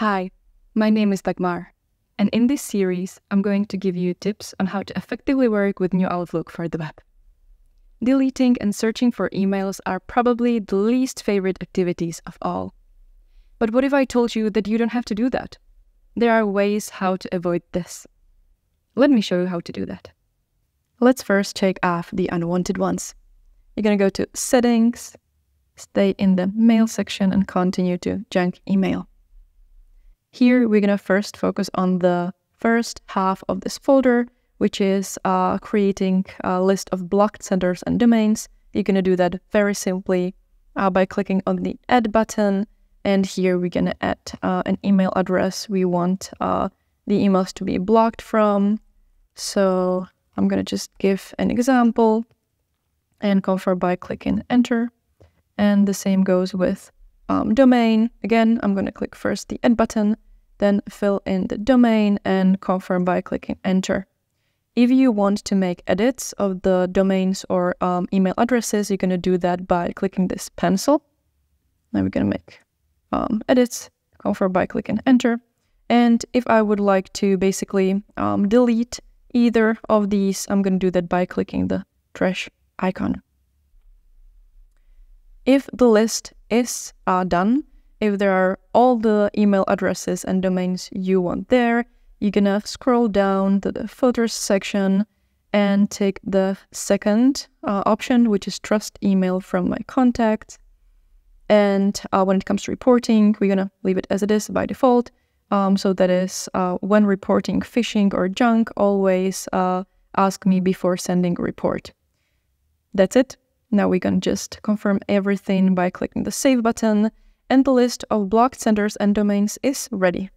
Hi, my name is Dagmar, and in this series, I'm going to give you tips on how to effectively work with New Outlook for the web. Deleting and searching for emails are probably the least favorite activities of all. But what if I told you that you don't have to do that? There are ways how to avoid this. Let me show you how to do that. Let's first check off the unwanted ones. You're going to go to Settings, stay in the Mail section, and continue to Junk Email. Here, we're going to first focus on the first half of this folder, which is uh, creating a list of blocked senders and domains. You're going to do that very simply uh, by clicking on the Add button. And here we're going to add uh, an email address we want uh, the emails to be blocked from. So I'm going to just give an example and confirm by clicking Enter. And the same goes with um, domain. Again, I'm going to click first the add button, then fill in the domain and confirm by clicking enter. If you want to make edits of the domains or um, email addresses, you're going to do that by clicking this pencil. Now we're going to make um, edits, confirm by clicking enter. And if I would like to basically um, delete either of these, I'm going to do that by clicking the trash icon. If the list is uh, done, if there are all the email addresses and domains you want there, you're gonna scroll down to the filters section and take the second uh, option, which is trust email from my contacts. And uh, when it comes to reporting, we're gonna leave it as it is by default. Um, so that is uh, when reporting phishing or junk, always uh, ask me before sending a report. That's it. Now we can just confirm everything by clicking the Save button, and the list of blocked senders and domains is ready.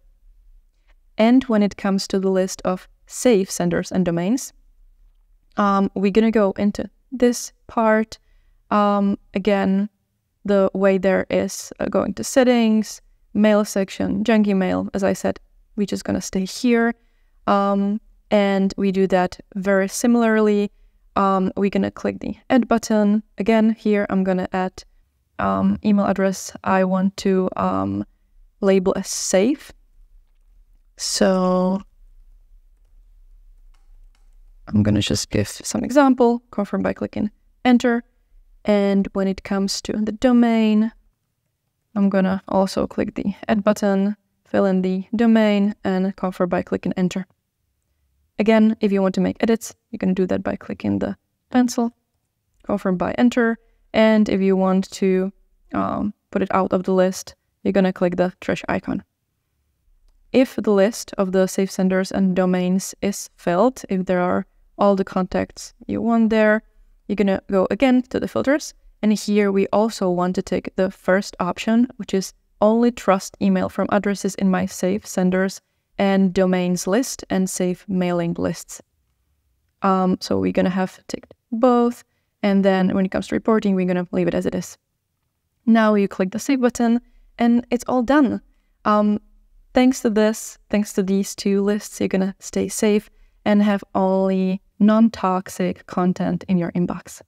And when it comes to the list of safe senders and domains, um, we're gonna go into this part. Um, again, the way there is uh, going to settings, mail section, junk email. As I said, we're just gonna stay here. Um, and we do that very similarly um, we're gonna click the add button. Again, here I'm gonna add um, email address I want to um, label as safe. So I'm gonna just give some example, confirm by clicking enter. And when it comes to the domain, I'm gonna also click the add button, fill in the domain and confirm by clicking enter. Again, if you want to make edits, you can do that by clicking the pencil, confirm by enter. And if you want to um, put it out of the list, you're going to click the trash icon. If the list of the safe senders and domains is filled, if there are all the contacts you want there, you're going to go again to the filters. And here we also want to take the first option, which is only trust email from addresses in my safe senders and domains list and safe mailing lists. Um, so we're going to have ticked both. And then when it comes to reporting, we're going to leave it as it is. Now you click the save button and it's all done. Um, thanks to this, thanks to these two lists, you're going to stay safe and have only non-toxic content in your inbox.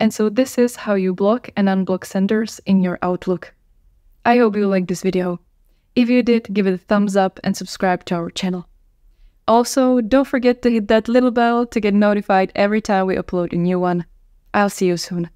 And so this is how you block and unblock senders in your Outlook. I hope you liked this video. If you did, give it a thumbs up and subscribe to our channel. Also, don't forget to hit that little bell to get notified every time we upload a new one. I'll see you soon.